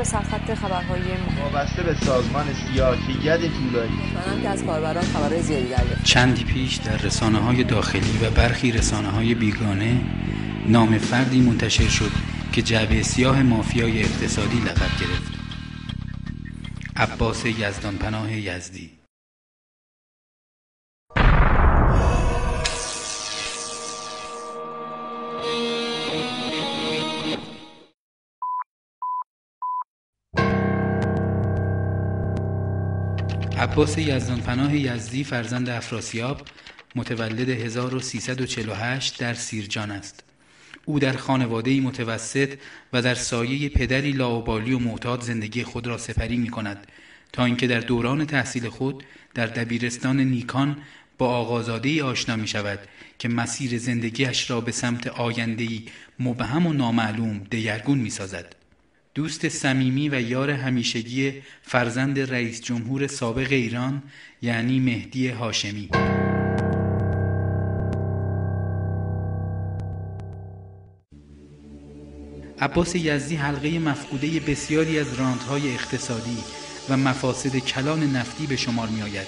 به سرخط خبرهای وابسته به سازمان سیاه که ید طولایی که از کاربران خبرهای زیادی دریافت چندی پیش در رسانه های داخلی و برخی رسانه های بیگانه نام فردی منتشر شد که جعبه سیاه مافیای اقتصادی لقب گرفت. عباس یزدان پناه یزدی. عباس یزدان پناه یزدی فرزند افراسیاب متولد 1348 در سیرجان است او در خانواده متوسط و در سایه پدری لاوبالی و معتاد زندگی خود را سپری می کند تا اینکه در دوران تحصیل خود در دبیرستان نیکان با آقازاده آشنا می شود که مسیر زندگیش را به سمت آیندهی مبهم و نامعلوم دگرگون می سازد. دوست صمیمی و یار همیشگی فرزند رئیس جمهور سابق ایران یعنی مهدی هاشمی. عباس یزدی حلقه مفقوده بسیاری از راندهای اقتصادی و مفاسد کلان نفتی به شمار می آید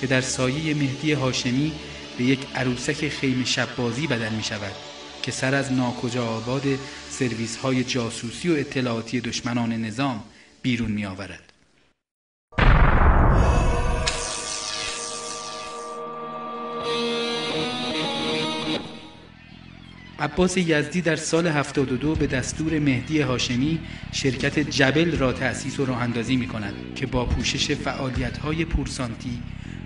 که در سایه مهدی هاشمی به یک عروسک خیم شبازی بدل می شود که سر از ناکجا آباد سرویس های جاسوسی و اطلاعاتی دشمنان نظام بیرون می آورد. عباس یزدی در سال 72 به دستور مهدی هاشمی شرکت جبل را تأسیس و راه اندازی می کند که با پوشش فعالیت های پورسانتی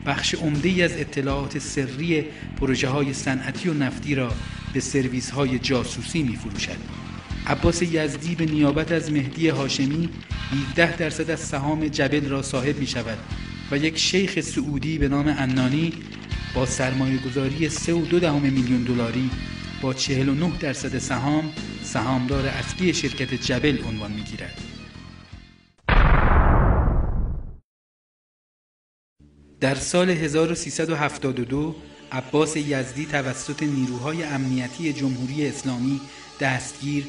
بخش عمده از اطلاعات سری پروژه های صنعتی و نفتی را به سرویس های جاسوسی می فروشد. عباس یزدی به نیابت از مهدی هاشمی 17 درصد از سهام جبل را صاحب می شود و یک شیخ سعودی به نام انانی با سرمایه گذاری 3.2 میلیون دلاری با 49 درصد سهام سهامدار اصلی شرکت جبل عنوان می گیرد. در سال 1372 عباس یزدی توسط نیروهای امنیتی جمهوری اسلامی دستگیر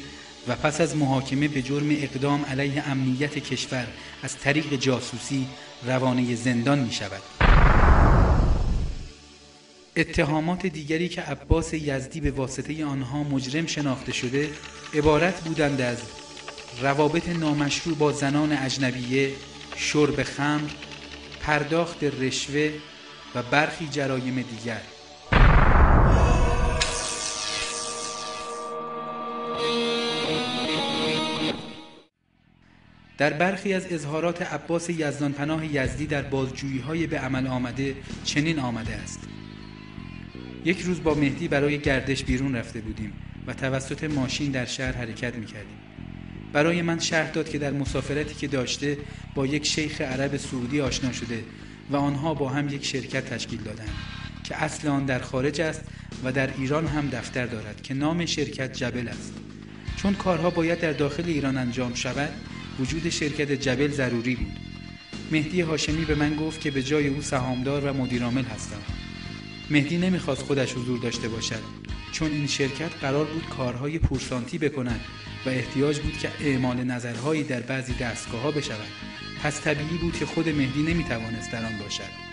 و پس از محاکمه به جرم اقدام علیه امنیت کشور از طریق جاسوسی روانه زندان می شود. اتهامات دیگری که عباس یزدی به واسطه آنها مجرم شناخته شده عبارت بودند از روابط نامشروع با زنان اجنبیه، شرب خمر، پرداخت رشوه و برخی جرایم دیگر در برخی از اظهارات عباس یزدان پناه یزدی در بازجویی های به عمل آمده چنین آمده است یک روز با مهدی برای گردش بیرون رفته بودیم و توسط ماشین در شهر حرکت می کردیم. برای من شهر داد که در مسافرتی که داشته با یک شیخ عرب سعودی آشنا شده و آنها با هم یک شرکت تشکیل دادند که اصل آن در خارج است و در ایران هم دفتر دارد که نام شرکت جبل است. چون کارها باید در داخل ایران انجام شود وجود شرکت جبل ضروری بود. مهدی هاشمی به من گفت که به جای او سهامدار و مدیرعامل هستم. مهدی نمی‌خواست خودش حضور داشته باشد چون این شرکت قرار بود کارهای پورسانتی بکند و احتیاج بود که اعمال نظرهایی در بعضی دستگاه ها بشود. پس طبیعی بود که خود مهدی نمی‌توانست در آن باشد.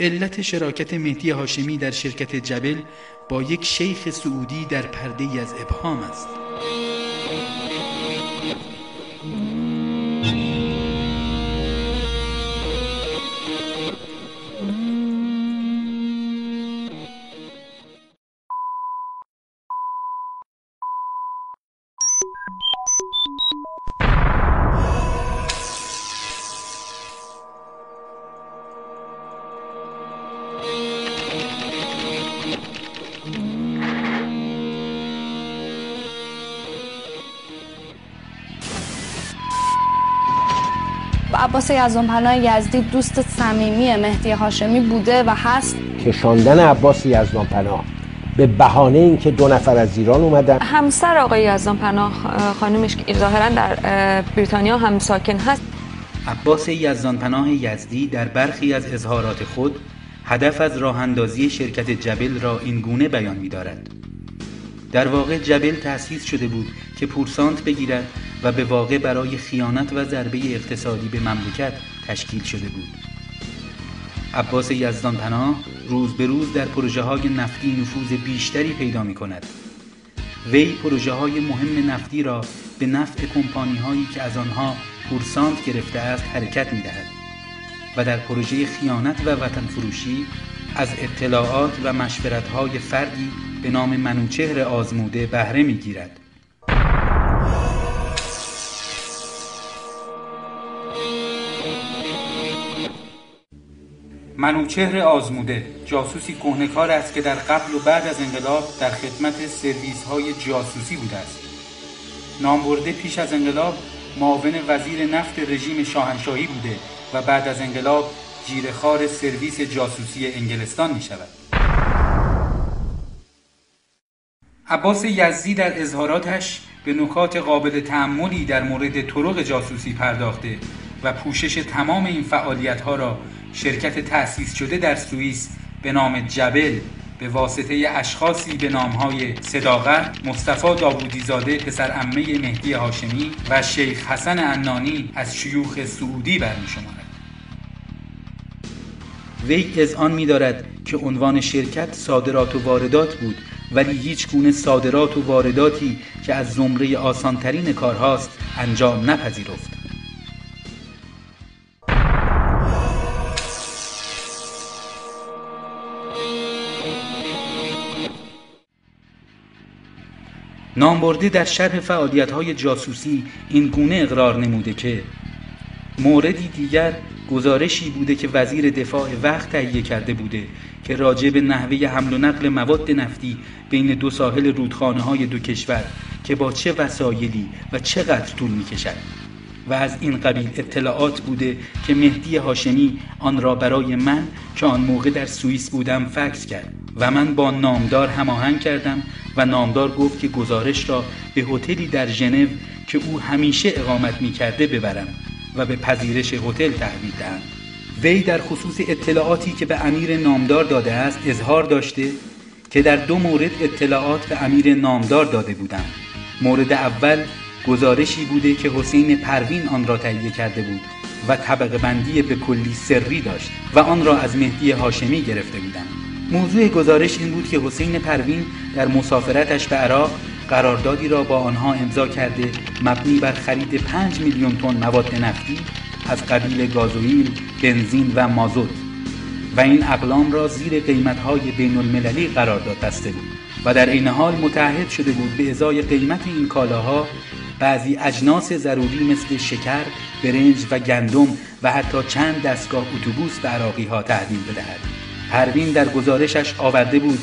علت شراکت مهدی هاشمی در شرکت جبل با یک شیخ سعودی در پرده از ابهام است. عباس یزدانپناه یزدی دوست صمیمی مهدی هاشمی بوده و هست. کشاندن عباس یزدانپناه به بهانه اینکه دو نفر از ایران اومدن. همسر آقای یزدانپناه خانمش که ظاهرا در بریتانیا هم ساکن هست. عباس یزدانپناه یزدی در برخی از اظهارات خود هدف از راه اندازی شرکت جبل را این گونه بیان می دارد. در واقع جبل تأسیس شده بود که پورسانت بگیرد و به واقع برای خیانت و ضربه اقتصادی به مملکت تشکیل شده بود عباس یزدان پناه روز به روز در پروژه های نفتی نفوذ بیشتری پیدا می کند وی پروژه های مهم نفتی را به نفع کمپانی هایی که از آنها پورسانت گرفته است حرکت می دهد و در پروژه خیانت و وطن فروشی از اطلاعات و مشورت های فردی به نام منوچهر آزموده بهره می گیرد. منوچهر آزموده جاسوسی کهنکار است که در قبل و بعد از انقلاب در خدمت سرویس های جاسوسی بوده است. نامبرده پیش از انقلاب معاون وزیر نفت رژیم شاهنشاهی بوده و بعد از انقلاب جیرخار سرویس جاسوسی انگلستان می شود عباس یزدی در اظهاراتش به نکات قابل تعملی در مورد طرق جاسوسی پرداخته و پوشش تمام این فعالیت ها را شرکت تأسیس شده در سوئیس به نام جبل به واسطه اشخاصی به نامهای صداقت، مصطفی داوودیزاده پسر عمه مهدی هاشمی و شیخ حسن عنانی از شیوخ سعودی برمی شمارد. وی از آن می دارد که عنوان شرکت صادرات و واردات بود ولی هیچ گونه صادرات و وارداتی که از زمره آسانترین کارهاست انجام نپذیرفت. نامبرده در شرح فعالیت های جاسوسی این گونه اقرار نموده که موردی دیگر گزارشی بوده که وزیر دفاع وقت تهیه کرده بوده که راجع به نحوه حمل و نقل مواد نفتی بین دو ساحل رودخانه های دو کشور که با چه وسایلی و چقدر طول می کشد و از این قبیل اطلاعات بوده که مهدی هاشمی آن را برای من که آن موقع در سوئیس بودم فکس کرد و من با نامدار هماهنگ کردم و نامدار گفت که گزارش را به هتلی در ژنو که او همیشه اقامت می کرده ببرم و به پذیرش هتل تحویل دهم. وی در خصوص اطلاعاتی که به امیر نامدار داده است اظهار داشته که در دو مورد اطلاعات به امیر نامدار داده بودم. مورد اول گزارشی بوده که حسین پروین آن را تهیه کرده بود و طبقه بندی به کلی سری داشت و آن را از مهدی هاشمی گرفته بودم. موضوع گزارش این بود که حسین پروین در مسافرتش به عراق قراردادی را با آنها امضا کرده مبنی بر خرید 5 میلیون تن مواد نفتی از قبیل گازوئیل، بنزین و مازوت و این اقلام را زیر قیمتهای بین المللی قرارداد بسته بود و در این حال متحد شده بود به ازای قیمت این کالاها بعضی اجناس ضروری مثل شکر، برنج و گندم و حتی چند دستگاه اتوبوس به عراقی ها تحویل بدهد. پروین در گزارشش آورده بود.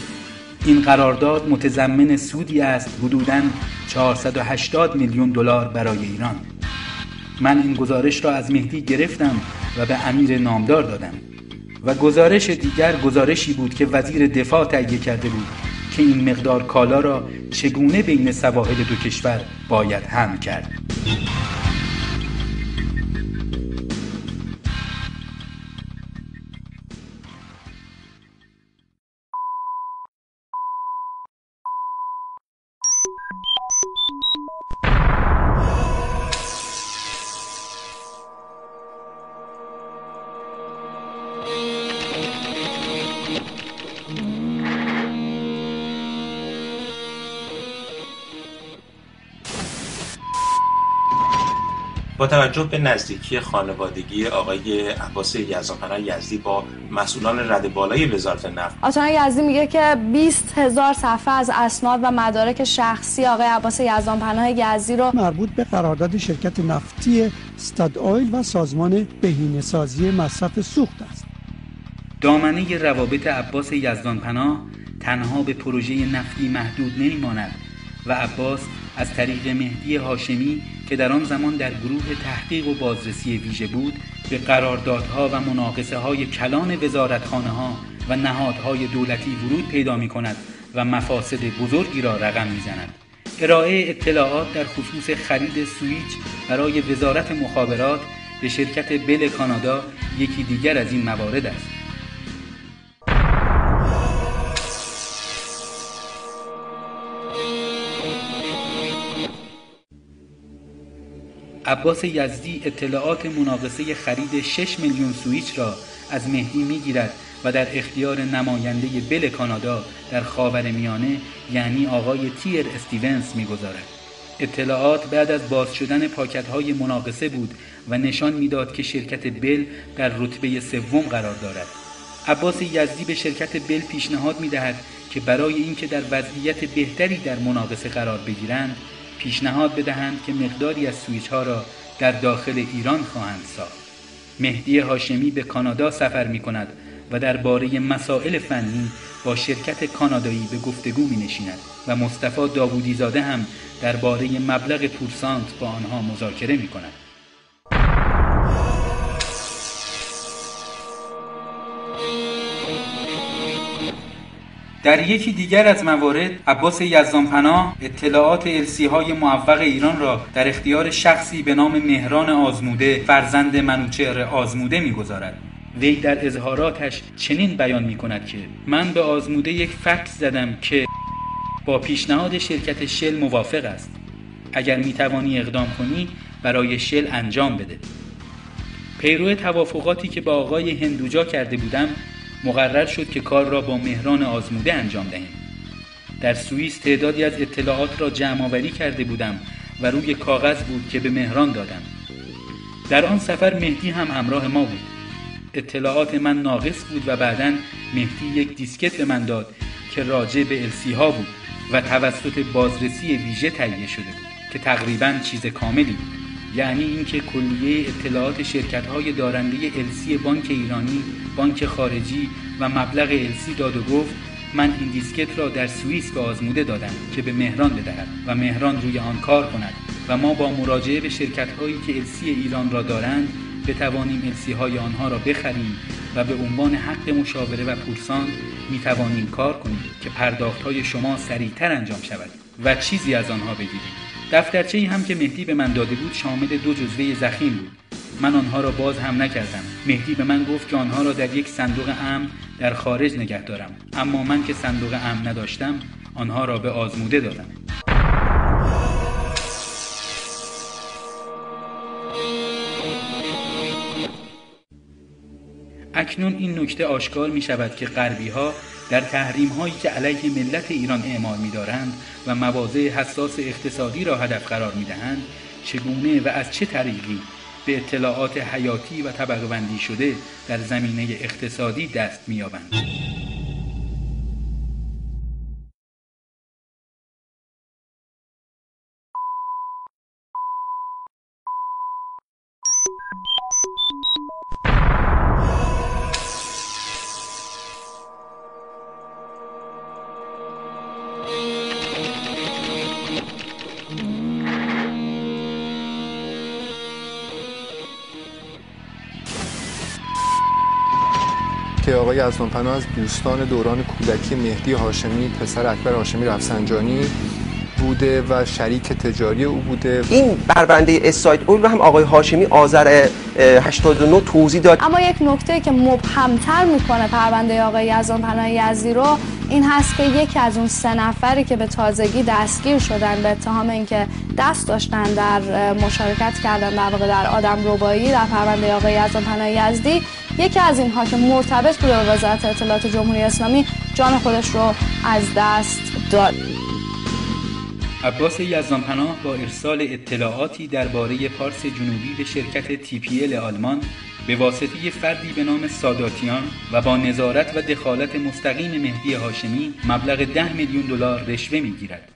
این قرارداد متضمن سودی است حدوداً 480 میلیون دلار برای ایران. من این گزارش را از مهدی گرفتم و به امیر نامدار دادم. و گزارش دیگر گزارشی بود که وزیر دفاع تهیه کرده بود که این مقدار کالا را چگونه بین سواحل دو کشور باید هم کرد. با توجه به نزدیکی خانوادگی آقای عباس یزدانپناه یزدی با مسئولان رد بالای وزارت نفت. آتنا یزدی میگه که 20 هزار صفحه از اسناد و مدارک شخصی آقای عباس یزدانپناه یزدی رو مربوط به قرارداد شرکت نفتی استاد آیل و سازمان بهینه‌سازی مصرف سوخت است. دامنه روابط عباس یزدانپناه تنها به پروژه نفتی محدود نمیماند و عباس از طریق مهدی هاشمی که در آن زمان در گروه تحقیق و بازرسی ویژه بود به قراردادها و مناقصه های کلان وزارتخانه ها و نهادهای دولتی ورود پیدا می کند و مفاسد بزرگی را رقم می زند. ارائه اطلاعات در خصوص خرید سویچ برای وزارت مخابرات به شرکت بل کانادا یکی دیگر از این موارد است. عباس یزدی اطلاعات مناقصه خرید 6 میلیون سویچ را از مهدی می‌گیرد و در اختیار نماینده بل کانادا در خاور میانه یعنی آقای تیر استیونز می‌گذارد. اطلاعات بعد از باز شدن پاکت های مناقصه بود و نشان می‌داد که شرکت بل در رتبه سوم قرار دارد. عباس یزدی به شرکت بل پیشنهاد می دهد که برای اینکه در وضعیت بهتری در مناقصه قرار بگیرند پیشنهاد بدهند که مقداری از سویچ ها را در داخل ایران خواهند ساخت مهدی هاشمی به کانادا سفر می کند و درباره مسائل فنی با شرکت کانادایی به گفتگو می نشیند و مصطفی داوودی زاده هم درباره مبلغ پورسانت با آنها مذاکره می کند. در یکی دیگر از موارد عباس یزدانپناه اطلاعات السی های موفق ایران را در اختیار شخصی به نام مهران آزموده فرزند منوچهر آزموده می‌گذارد. وی در اظهاراتش چنین بیان می کند که من به آزموده یک فکس زدم که با پیشنهاد شرکت شل موافق است. اگر می توانی اقدام کنی برای شل انجام بده. پیرو توافقاتی که با آقای هندوجا کرده بودم مقرر شد که کار را با مهران آزموده انجام دهیم. در سوئیس تعدادی از اطلاعات را جمع آوری کرده بودم و روی کاغذ بود که به مهران دادم. در آن سفر مهدی هم همراه ما بود. اطلاعات من ناقص بود و بعدا مهدی یک دیسکت به من داد که راجع به السی ها بود و توسط بازرسی ویژه تهیه شده بود که تقریبا چیز کاملی بود. یعنی اینکه کلیه اطلاعات شرکت های دارنده السی بانک ایرانی بانک خارجی و مبلغ السی داد و گفت من این دیسکت را در سوئیس به آزموده دادم که به مهران بدهد و مهران روی آن کار کند و ما با مراجعه به شرکت هایی که السی ایران را دارند بتوانیم السی های آنها را بخریم و به عنوان حق مشاوره و پورسان می توانیم کار کنیم که پرداخت های شما سریعتر انجام شود و چیزی از آنها بگیریم. دفترچه هم که مهدی به من داده بود شامل دو جزوه زخیم بود. من آنها را باز هم نکردم. مهدی به من گفت که آنها را در یک صندوق امن در خارج نگه دارم. اما من که صندوق امن نداشتم آنها را به آزموده دادم. اکنون این نکته آشکار می شود که غربی ها در تحریم هایی که علیه ملت ایران اعمال می دارند و مواضع حساس اقتصادی را هدف قرار می دهند چگونه و از چه طریقی به اطلاعات حیاتی و طبقه شده در زمینه اقتصادی دست می. آقای پناه از دوستان دوران کودکی مهدی هاشمی پسر اکبر هاشمی رفسنجانی بوده و شریک تجاری او بوده. این بربنده اساید اول رو هم آقای هاشمی آذر 89 توضیح داد. اما یک نکته که مبهمتر می‌کنه پرونده آقای یزدان پناه یزدی رو این هست که یکی از اون سه نفری که به تازگی دستگیر شدن به اتهام اینکه دست داشتن در مشارکت کردن در واقع در آدم روبایی در پرونده آقای یزدان پناه یزدی یکی از اینها که مرتبط بوده به وزارت اطلاعات جمهوری اسلامی جان خودش رو از دست داد عباس یزدانپناه با ارسال اطلاعاتی درباره پارس جنوبی به شرکت ال آلمان به واسطه فردی به نام ساداتیان و با نظارت و دخالت مستقیم مهدی هاشمی مبلغ ده میلیون دلار رشوه می‌گیرد.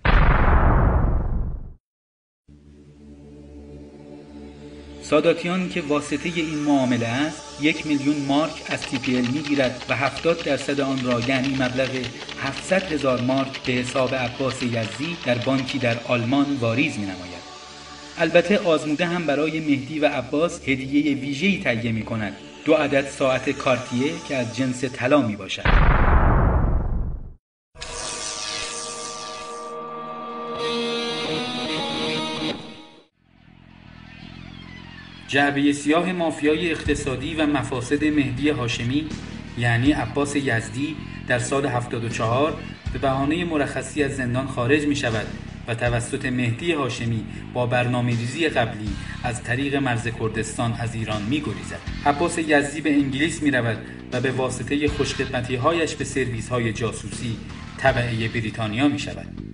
ساداتیان که واسطه این معامله است یک میلیون مارک از ال می‌گیرد و 70 درصد آن را یعنی مبلغ 700 هزار مارک به حساب عباس یزدی در بانکی در آلمان واریز می نماید. البته آزموده هم برای مهدی و عباس هدیه ویژه‌ای تهیه می کند دو عدد ساعت کارتیه که از جنس طلا می باشد. جعبه سیاه مافیای اقتصادی و مفاسد مهدی هاشمی یعنی عباس یزدی در سال 74 به بهانه مرخصی از زندان خارج می شود و توسط مهدی هاشمی با برنامه ریزی قبلی از طریق مرز کردستان از ایران می گریزد. عباس یزدی به انگلیس می رود و به واسطه خوشخدمتی هایش به سرویس های جاسوسی طبعه بریتانیا می شود.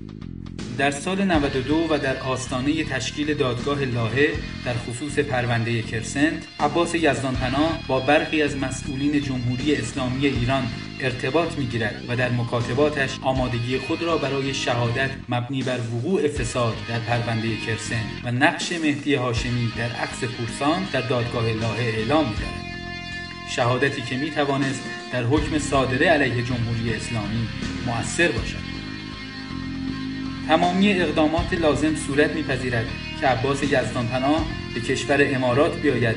در سال 92 و در آستانه تشکیل دادگاه لاهه در خصوص پرونده کرسنت عباس یزدانپناه با برخی از مسئولین جمهوری اسلامی ایران ارتباط می‌گیرد و در مکاتباتش آمادگی خود را برای شهادت مبنی بر وقوع فساد در پرونده کرسن و نقش مهدی هاشمی در عکس پورسان در دادگاه لاهه اعلام میدارد شهادتی که می توانست در حکم صادره علیه جمهوری اسلامی مؤثر باشد. تمامی اقدامات لازم صورت میپذیرد که عباس یزدانپناه به کشور امارات بیاید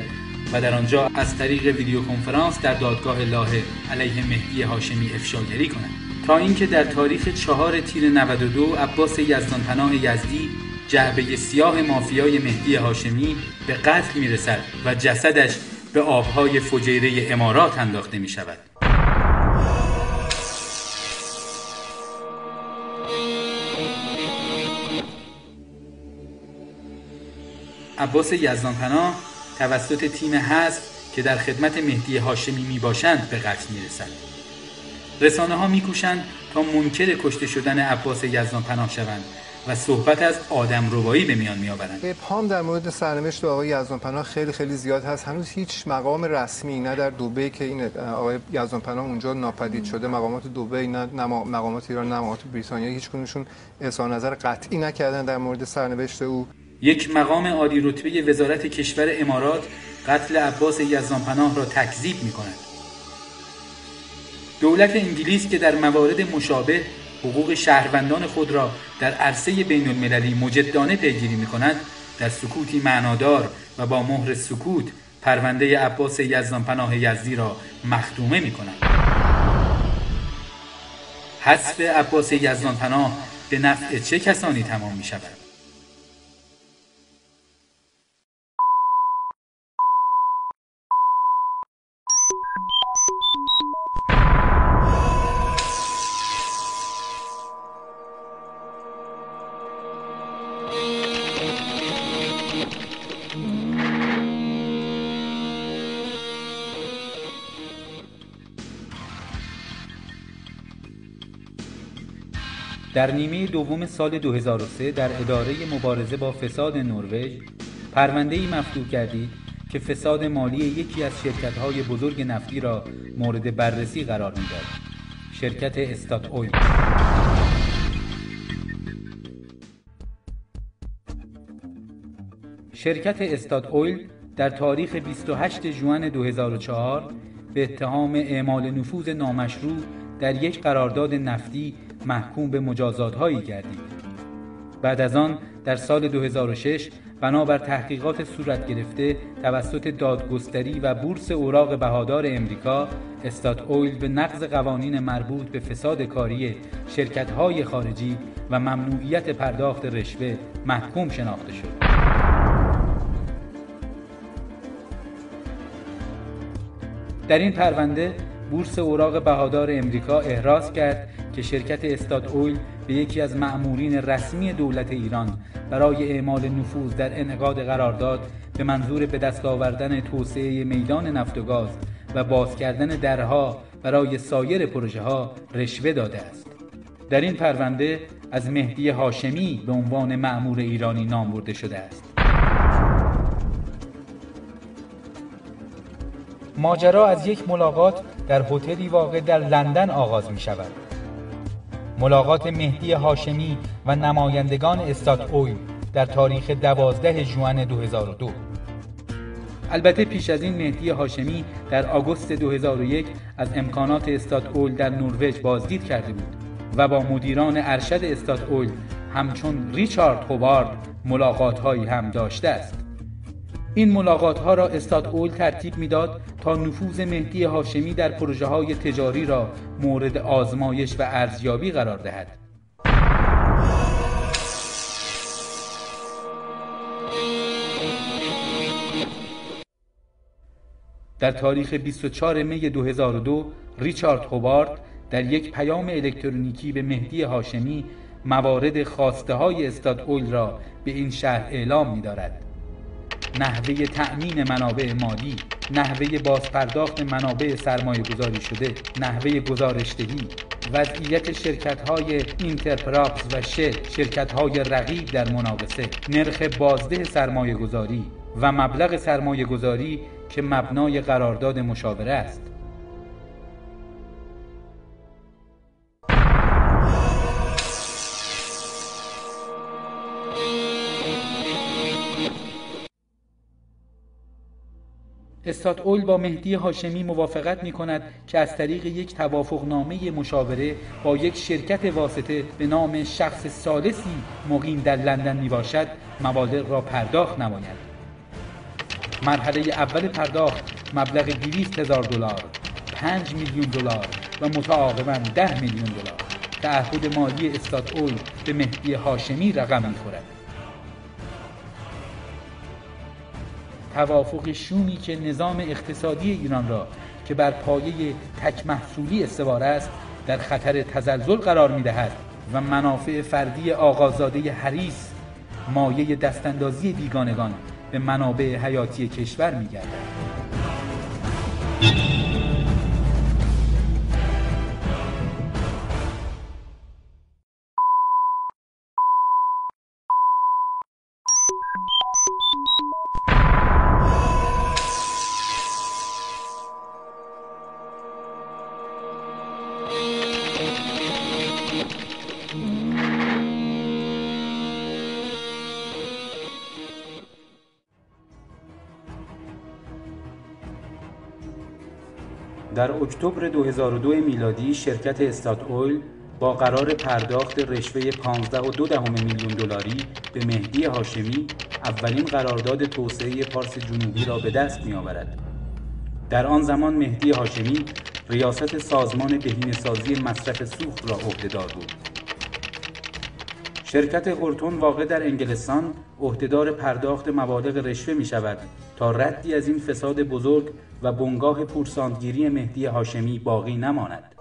و در آنجا از طریق ویدیو کنفرانس در دادگاه لاهه علیه مهدی هاشمی افشاگری کند تا اینکه در تاریخ چهار تیر 92 عباس یزدانپناه یزدی جعبه سیاه مافیای مهدی هاشمی به قتل می‌رسد و جسدش به آبهای فجیره امارات انداخته می شود. عباس یزدانپناه توسط تیم هست که در خدمت مهدی هاشمی می باشند به قتل می رسند. رسانه ها می کوشند تا منکر کشته شدن عباس یزدانپناه شوند و صحبت از آدم روایی به میان می آورند. ابهام در مورد سرنوشت آقای یزدانپناه خیلی خیلی زیاد هست هنوز هیچ مقام رسمی نه در دبی که این آقای یزدانپناه اونجا ناپدید شده مقامات دبی نه مقامات ایران نه مقامات بریتانیا هیچ کنشون اظهار نظر قطعی نکردن در مورد سرنوشت او یک مقام عالی رتبه وزارت کشور امارات قتل عباس یزدانپناه را تکذیب می کند. دولت انگلیس که در موارد مشابه حقوق شهروندان خود را در عرصه بین المللی مجدانه پیگیری می کند در سکوتی معنادار و با مهر سکوت پرونده عباس یزدانپناه یزدی را مختومه می کند. حذف عباس یزدانپناه به نفع چه کسانی تمام می شود؟ در نیمه دوم سال 2003 در اداره مبارزه با فساد نروژ ای مفتوح کردید که فساد مالی یکی از شرکت‌های بزرگ نفتی را مورد بررسی قرار می‌داد. شرکت استات اویل شرکت استات اویل در تاریخ 28 جوان 2004 به اتهام اعمال نفوذ نامشروع در یک قرارداد نفتی محکوم به مجازات هایی گردید بعد از آن در سال 2006 بنابر تحقیقات صورت گرفته توسط دادگستری و بورس اوراق بهادار امریکا استات اویل به نقض قوانین مربوط به فساد کاری شرکت های خارجی و ممنوعیت پرداخت رشوه محکوم شناخته شد. در این پرونده بورس اوراق بهادار امریکا احراز کرد که شرکت استاد اویل به یکی از مأمورین رسمی دولت ایران برای اعمال نفوذ در انعقاد قرارداد به منظور به دست آوردن توسعه میدان نفت و گاز و باز کردن درها برای سایر پروژه ها رشوه داده است. در این پرونده از مهدی هاشمی به عنوان مأمور ایرانی نام برده شده است. ماجرا از یک ملاقات در هتلی واقع در لندن آغاز می شود. ملاقات مهدی هاشمی و نمایندگان استات اویل در تاریخ 12 ژوئن 2002 البته پیش از این مهدی هاشمی در آگوست 2001 از امکانات استات اویل در نروژ بازدید کرده بود و با مدیران ارشد استات اویل همچون ریچارد هوبارد ملاقات هایی هم داشته است. این ملاقات ها را استاد اول ترتیب می‌داد تا نفوذ مهدی هاشمی در پروژه های تجاری را مورد آزمایش و ارزیابی قرار دهد. در تاریخ 24 می 2002 ریچارد هوبارد در یک پیام الکترونیکی به مهدی هاشمی موارد خواسته های استاد اویل را به این شهر اعلام می دارد. نحوه تأمین منابع مالی نحوه بازپرداخت منابع سرمایه گذاری شده نحوه گزارشدهی وضعیت شرکت های اینترپراپس و شل شرکت های رقیب در مناقصه نرخ بازده سرمایه گذاری و مبلغ سرمایه گذاری که مبنای قرارداد مشاوره است. استاد اول با مهدی هاشمی موافقت می کند که از طریق یک توافقنامه مشاوره با یک شرکت واسطه به نام شخص سالسی مقیم در لندن می باشد مبالغ را پرداخت نماید. مرحله اول پرداخت مبلغ 200 هزار دلار 5 میلیون دلار و متعاقبا 10 میلیون دلار. تعهد مالی استاد اول به مهدی هاشمی رقم می‌خورد. توافق شومی که نظام اقتصادی ایران را که بر پایه تک محصولی استوار است در خطر تزلزل قرار می دهد و منافع فردی آقازاده حریس مایه دستاندازی بیگانگان به منابع حیاتی کشور می گردد. در اکتبر 2002 میلادی شرکت استاد اویل با قرار پرداخت رشوه 15.2 میلیون دلاری به مهدی هاشمی اولین قرارداد توسعه پارس جنوبی را به دست می آورد. در آن زمان مهدی هاشمی ریاست سازمان بهینه‌سازی مصرف سوخت را عهدهدار بود. شرکت هورتون واقع در انگلستان عهدهدار پرداخت مبالغ رشوه می شود تا ردی از این فساد بزرگ و بنگاه پورساندگیری مهدی هاشمی باقی نماند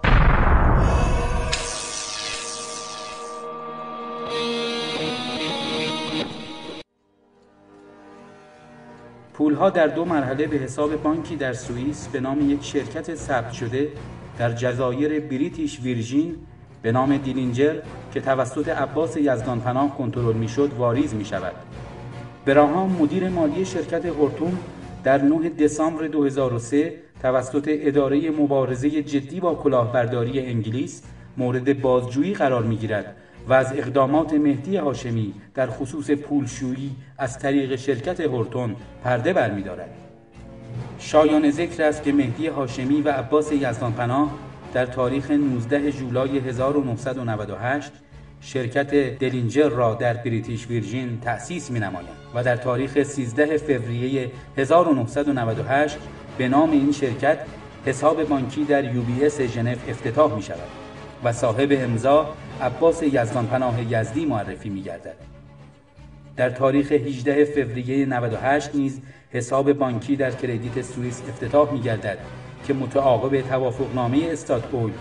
پولها در دو مرحله به حساب بانکی در سوئیس به نام یک شرکت ثبت شده در جزایر بریتیش ویرژین به نام دیلینجر که توسط عباس یزدان پناه کنترل می‌شد واریز می شود. براهام مدیر مالی شرکت هورتون در 9 دسامبر 2003 توسط اداره مبارزه جدی با کلاهبرداری انگلیس مورد بازجویی قرار می‌گیرد و از اقدامات مهدی هاشمی در خصوص پولشویی از طریق شرکت هورتون پرده برمیدارد. شایان ذکر است که مهدی هاشمی و عباس یزدانپناه در تاریخ 19 جولای 1998 شرکت دلینجر را در بریتیش ویرژین تأسیس می نماید و در تاریخ 13 فوریه 1998 به نام این شرکت حساب بانکی در یو بی اس ژنو افتتاح می شود و صاحب امضا عباس یزدان پناه یزدی معرفی می گردد. در تاریخ 18 فوریه 98 نیز حساب بانکی در کردیت سوئیس افتتاح می گردد که متعاقب توافقنامه استاد اوی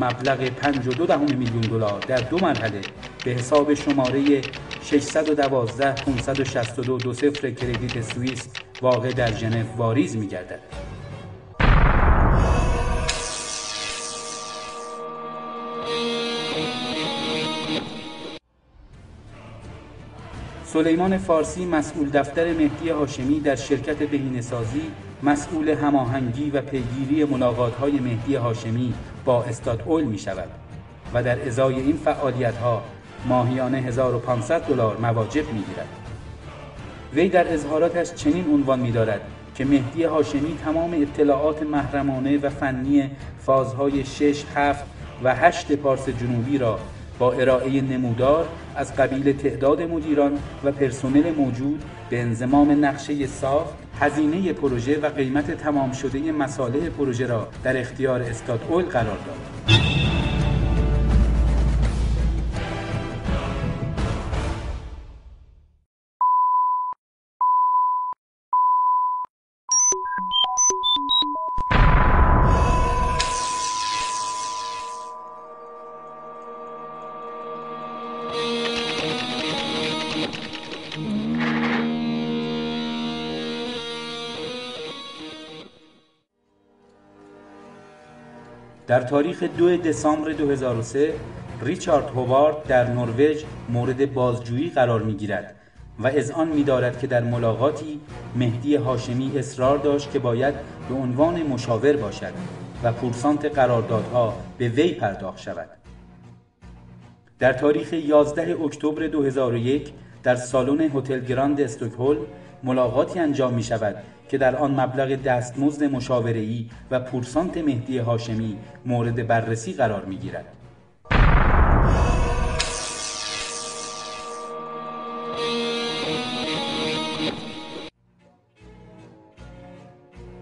مبلغ 52 میلیون دلار در دو مرحله به حساب شماره 612 562 دو صفر کردیت سوئیس واقع در ژنو واریز می‌گردد. سلیمان فارسی مسئول دفتر مهدی هاشمی در شرکت بهینه‌سازی مسئول هماهنگی و پیگیری ملاقات مهدی هاشمی با استاد اول می شود و در ازای این فعالیت ها ماهیانه 1500 دلار مواجب می گیرد. وی در اظهاراتش چنین عنوان می دارد که مهدی هاشمی تمام اطلاعات محرمانه و فنی فازهای 6, 7 و 8 پارس جنوبی را با ارائه نمودار از قبیل تعداد مدیران و پرسنل موجود به انزمام نقشه ساخت هزینه پروژه و قیمت تمام شده مساله پروژه را در اختیار استاد اول قرار داد. در تاریخ 2 دسامبر 2003 ریچارد هوارد در نروژ مورد بازجویی قرار می گیرد و از آن می دارد که در ملاقاتی مهدی هاشمی اصرار داشت که باید به عنوان مشاور باشد و پورسانت قراردادها به وی پرداخت شود. در تاریخ 11 اکتبر 2001 در سالن هتل گراند استکهلم ملاقاتی انجام می شود که در آن مبلغ دستمزد مشاوره‌ای و پورسانت مهدی هاشمی مورد بررسی قرار می گیرد.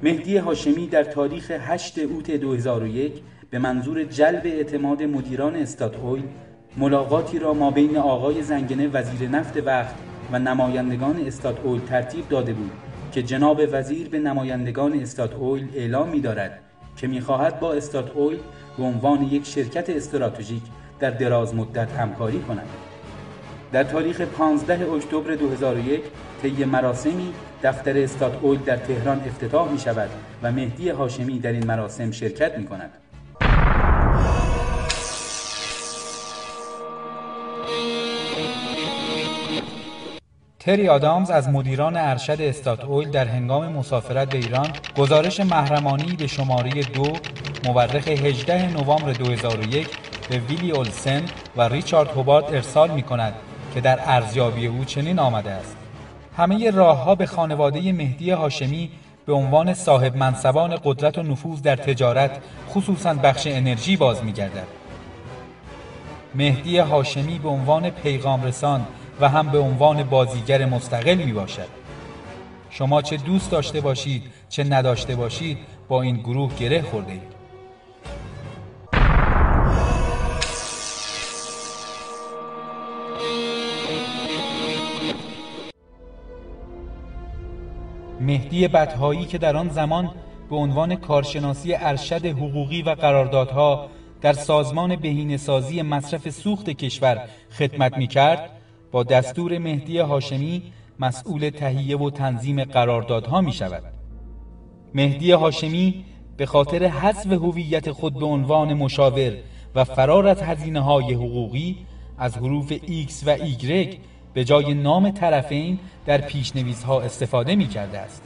مهدی هاشمی در تاریخ 8 اوت 2001 به منظور جلب اعتماد مدیران استات اویل ملاقاتی را ما بین آقای زنگنه وزیر نفت وقت و نمایندگان استات اویل ترتیب داده بود که جناب وزیر به نمایندگان استات اویل اعلام می دارد که می خواهد با استات اویل به عنوان یک شرکت استراتژیک در دراز مدت همکاری کند. در تاریخ 15 اکتبر 2001 طی مراسمی دفتر استات اویل در تهران افتتاح می شود و مهدی هاشمی در این مراسم شرکت می کند. تری آدامز از مدیران ارشد استات اویل در هنگام مسافرت به ایران گزارش محرمانی به شماره دو مورخ 18 نوامبر 2001 به ویلی اولسن و ریچارد هوبارد ارسال می کند که در ارزیابی او چنین آمده است همه راه ها به خانواده مهدی هاشمی به عنوان صاحب منصبان قدرت و نفوذ در تجارت خصوصا بخش انرژی باز می گردد. مهدی هاشمی به عنوان پیغام رسان و هم به عنوان بازیگر مستقل می باشد. شما چه دوست داشته باشید چه نداشته باشید با این گروه گره خورده اید. مهدی بدهایی که در آن زمان به عنوان کارشناسی ارشد حقوقی و قراردادها در سازمان بهینه‌سازی مصرف سوخت کشور خدمت می کرد با دستور مهدی هاشمی مسئول تهیه و تنظیم قراردادها می شود. مهدی هاشمی به خاطر حذف هویت خود به عنوان مشاور و فرار از هزینه های حقوقی از حروف X و Y به جای نام طرفین در پیشنویس ها استفاده می کرده است.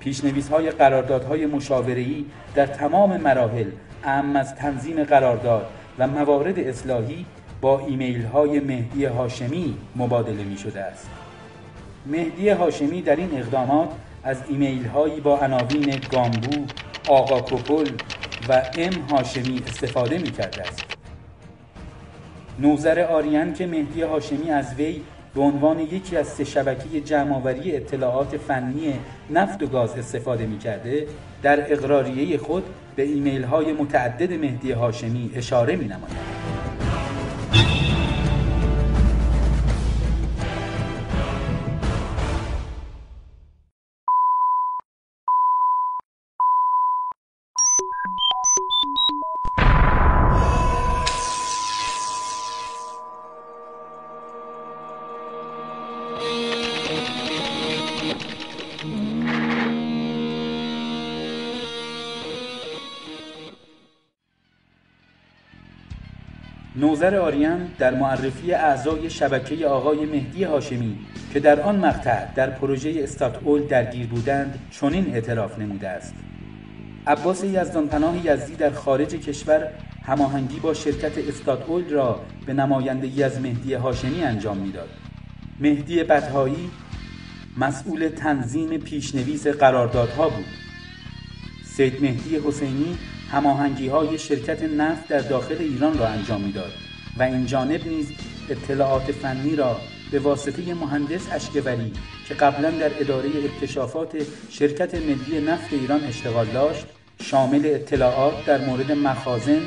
پیشنویس های قراردادهای مشاوره‌ای در تمام مراحل اعم از تنظیم قرارداد و موارد اصلاحی با ایمیل های مهدی هاشمی مبادله می شده است. مهدی هاشمی در این اقدامات از ایمیل هایی با عناوین گامبو، آقا کپل و ام هاشمی استفاده می کرده است. نوذر آریان که مهدی هاشمی از وی به عنوان یکی از سه شبکه جمعآوری اطلاعات فنی نفت و گاز استفاده می کرده در اقراریه خود به ایمیل های متعدد مهدی هاشمی اشاره می نماید. نوزر آریان در معرفی اعضای شبکه آقای مهدی هاشمی که در آن مقطع در پروژه استات اول درگیر بودند چنین اعتراف نموده است. عباس یزدانپناه یزدی در خارج کشور هماهنگی با شرکت استات اول را به نمایندگی از مهدی هاشمی انجام می‌داد. مهدی بدهایی مسئول تنظیم پیشنویس قراردادها بود. سید مهدی حسینی هماهنگی های شرکت نفت در داخل ایران را انجام می‌داد و این جانب نیز اطلاعات فنی را به واسطه مهندس اشکوری که قبلا در اداره اکتشافات شرکت ملی نفت ایران اشتغال داشت شامل اطلاعات در مورد مخازن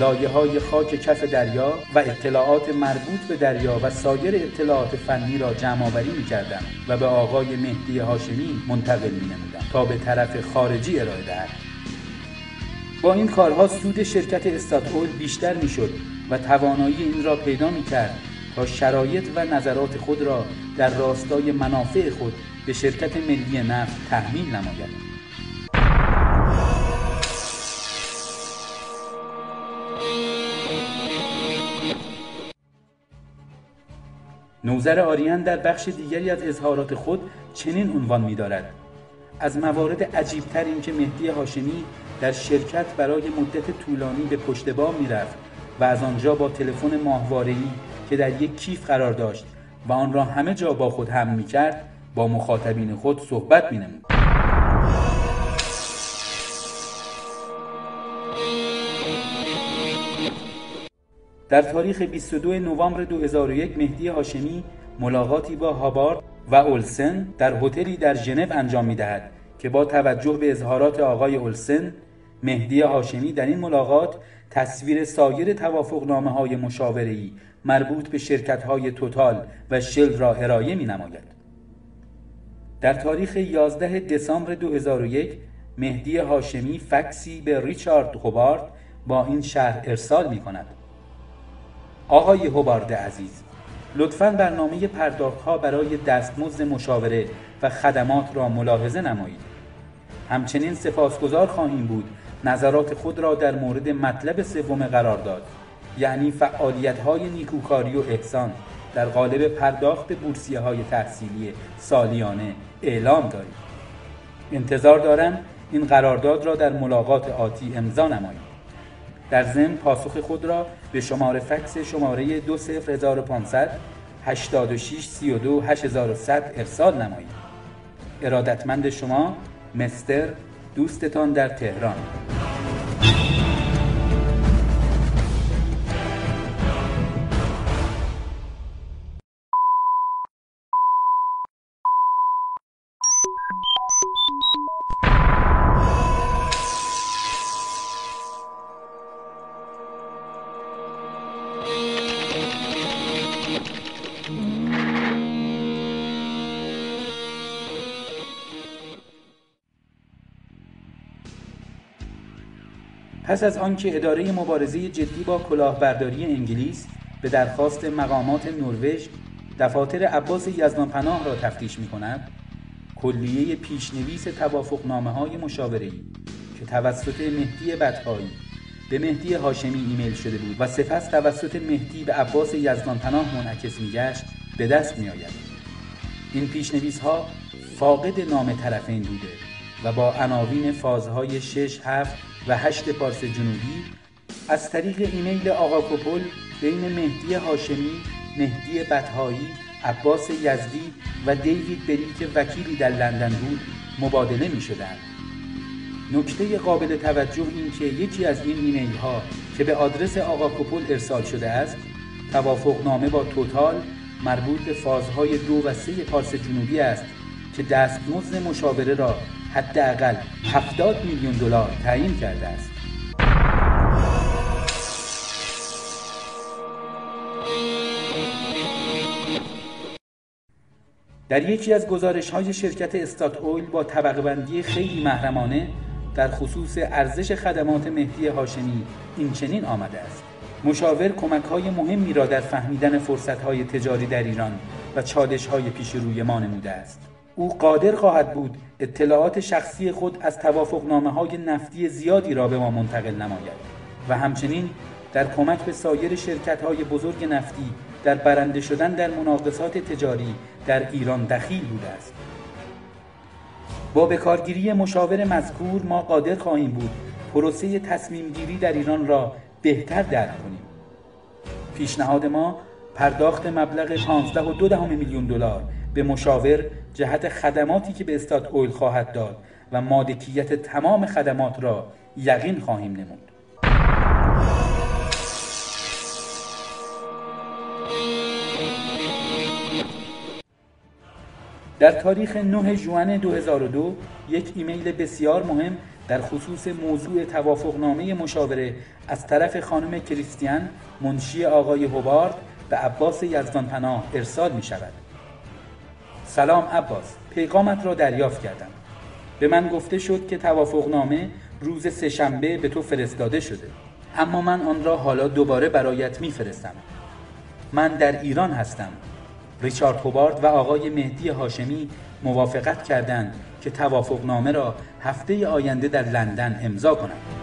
لایه های خاک کف دریا و اطلاعات مربوط به دریا و سایر اطلاعات فنی را جمع آوری می کردم و به آقای مهدی هاشمی منتقل می نمودم تا به طرف خارجی ارائه دهد. با این کارها سود شرکت استاتول بیشتر می‌شد و توانایی این را پیدا می کرد تا شرایط و نظرات خود را در راستای منافع خود به شرکت ملی نفت تحمیل نماید. نوزر آریان در بخش دیگری از اظهارات خود چنین عنوان می دارد از موارد عجیبتر این که مهدی هاشمی در شرکت برای مدت طولانی به پشت بام می‌رفت و از آنجا با تلفن ماهواره‌ای که در یک کیف قرار داشت و آن را همه جا با خود هم می کرد با مخاطبین خود صحبت می نمود. در تاریخ 22 نوامبر 2001 مهدی هاشمی ملاقاتی با هابارد و اولسن در هتلی در ژنو انجام می دهد که با توجه به اظهارات آقای اولسن مهدی هاشمی در این ملاقات تصویر سایر توافقنامه های مشاوره‌ای مربوط به شرکت های توتال و شل را ارائه می نماید. در تاریخ 11 دسامبر 2001 مهدی هاشمی فکسی به ریچارد هوبارد با این شهر ارسال می کند. آقای هوبارد عزیز لطفا برنامه پرداخت ها برای دستمزد مشاوره و خدمات را ملاحظه نمایید. همچنین سپاسگزار خواهیم بود نظرات خود را در مورد مطلب سوم قرار داد یعنی فعالیت های نیکوکاری و احسان در قالب پرداخت بورسیه های تحصیلی سالیانه اعلام داریم انتظار دارم این قرارداد را در ملاقات آتی امضا نمایید در ضمن پاسخ خود را به شماره فکس شماره 20500 86 32 8100 ارسال نمایید. ارادتمند شما مستر دوستتان در تهران. پس از آنکه اداره مبارزه جدی با کلاهبرداری انگلیس به درخواست مقامات نروژ دفاتر عباس یزدانپناه را تفتیش می کند کلیه پیشنویس توافقنامه های مشاوره‌ای که توسط مهدی بدهایی به مهدی هاشمی ایمیل شده بود و سپس توسط مهدی به عباس یزدانپناه منعکس میگشت به دست می آید. این پیشنویس ها فاقد نام طرفین بوده و با عناوین فازهای 6, 7 و 8 پارس جنوبی از طریق ایمیل آقا کپل بین مهدی هاشمی، مهدی بطهایی، عباس یزدی و دیوید بری که وکیلی در لندن بود مبادله می شدن. نکته قابل توجه این که یکی از این ایمیل ها که به آدرس آقا کپل ارسال شده است توافقنامه با توتال مربوط به فازهای دو و سه پارس جنوبی است که دستمزد مشاوره را حداقل 70 میلیون دلار تعیین کرده است. در یکی از گزارش های شرکت استات اویل با طبقه بندی خیلی محرمانه در خصوص ارزش خدمات مهدی هاشمی این چنین آمده است. مشاور کمک های مهمی را در فهمیدن فرصت های تجاری در ایران و چالش های پیش روی ما نموده است. او قادر خواهد بود اطلاعات شخصی خود از توافقنامه های نفتی زیادی را به ما منتقل نماید و همچنین در کمک به سایر شرکت های بزرگ نفتی در برنده شدن در مناقصات تجاری در ایران دخیل بوده است. با بکارگیری مشاور مذکور ما قادر خواهیم بود پروسه تصمیم گیری در ایران را بهتر درک کنیم. پیشنهاد ما پرداخت مبلغ 15.2 میلیون دلار به مشاور جهت خدماتی که به استاد اویل خواهد داد و مالکیت تمام خدمات را یقین خواهیم نمود در تاریخ 9 ژوئن 2002 یک ایمیل بسیار مهم در خصوص موضوع توافقنامه مشاوره از طرف خانم کریستیان منشی آقای هوبارد به عباس یزدانپناه ارسال می شود. سلام عباس پیغامت را دریافت کردم. به من گفته شد که توافقنامه روز سهشنبه به تو فرستاده شده. اما من آن را حالا دوباره برایت میفرستم. من در ایران هستم. ریچارد هوبارد و آقای مهدی هاشمی موافقت کردند که توافقنامه را هفته آینده در لندن امضا کنند.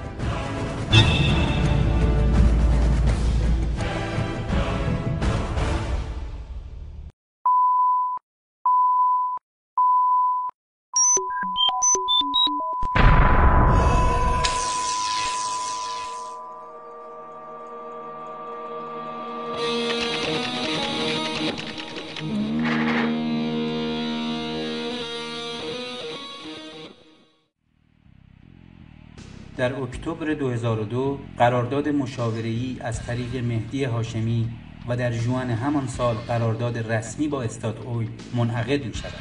در اکتبر 2002 قرارداد مشاوره‌ای از طریق مهدی هاشمی و در جوان همان سال قرارداد رسمی با استاد اویل منعقد می شود.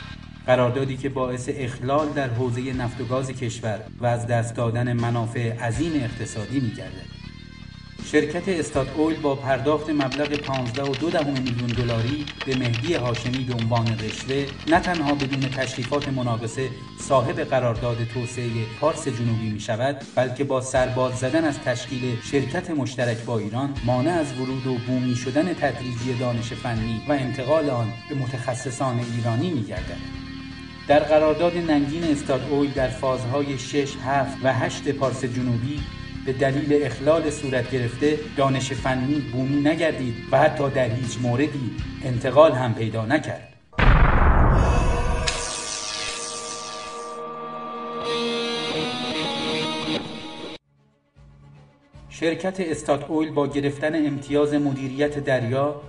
قراردادی که باعث اخلال در حوزه نفت و گاز کشور و از دست دادن منافع عظیم اقتصادی می گردد. شرکت استاد اویل با پرداخت مبلغ 15.2 میلیون دلاری به مهدی هاشمی به عنوان رشوه نه تنها بدون تشریفات مناقصه صاحب قرارداد توسعه پارس جنوبی می شود بلکه با سرباز زدن از تشکیل شرکت مشترک با ایران مانع از ورود و بومی شدن تدریجی دانش فنی و انتقال آن به متخصصان ایرانی می گردد. در قرارداد ننگین استاد اویل در فازهای 6, 7 و 8 پارس جنوبی به دلیل اخلال صورت گرفته دانش فنی بومی نگردید و حتی در هیچ موردی انتقال هم پیدا نکرد شرکت استات اویل با گرفتن امتیاز مدیریت دریا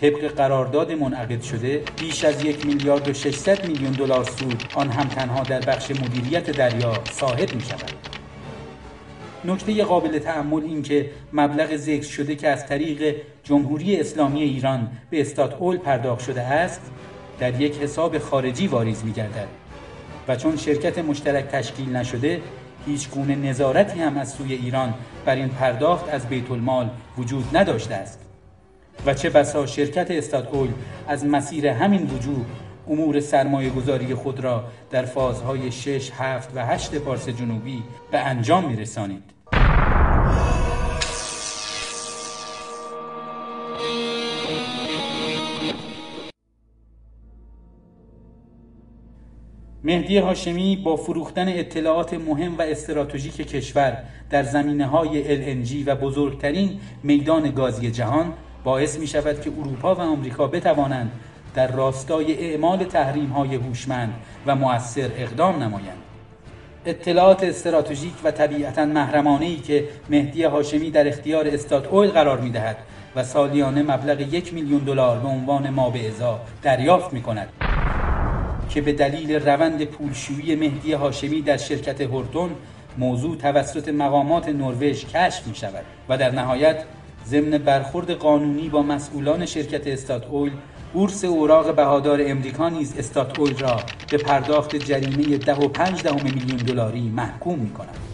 طبق قرارداد منعقد شده بیش از یک میلیارد و 600 میلیون دلار سود آن هم تنها در بخش مدیریت دریا صاحب می شود. نکته قابل تعمل این که مبلغ ذکر شده که از طریق جمهوری اسلامی ایران به استاد اول پرداخت شده است در یک حساب خارجی واریز می گردد و چون شرکت مشترک تشکیل نشده هیچ گونه نظارتی هم از سوی ایران بر این پرداخت از بیت المال وجود نداشته است. و چه بسا شرکت استاد اول از مسیر همین وجود امور سرمایه گذاری خود را در فازهای 6, 7 و 8 پارس جنوبی به انجام می رسانید. مهدی هاشمی با فروختن اطلاعات مهم و استراتژیک کشور در زمینه های LNG و بزرگترین میدان گازی جهان باعث می شود که اروپا و آمریکا بتوانند در راستای اعمال تحریم های هوشمند و مؤثر اقدام نمایند. اطلاعات استراتژیک و طبیعتا محرمانه ای که مهدی هاشمی در اختیار استاد اویل قرار می دهد و سالیانه مبلغ یک میلیون دلار به عنوان ما به ازا دریافت می کند که به دلیل روند پولشویی مهدی هاشمی در شرکت هورتون موضوع توسط مقامات نروژ کشف می شود و در نهایت ضمن برخورد قانونی با مسئولان شرکت استات اویل بورس اوراق بهادار امریکا نیز استات اویل را به پرداخت جریمه 10 و 5 میلیون دلاری محکوم می کند.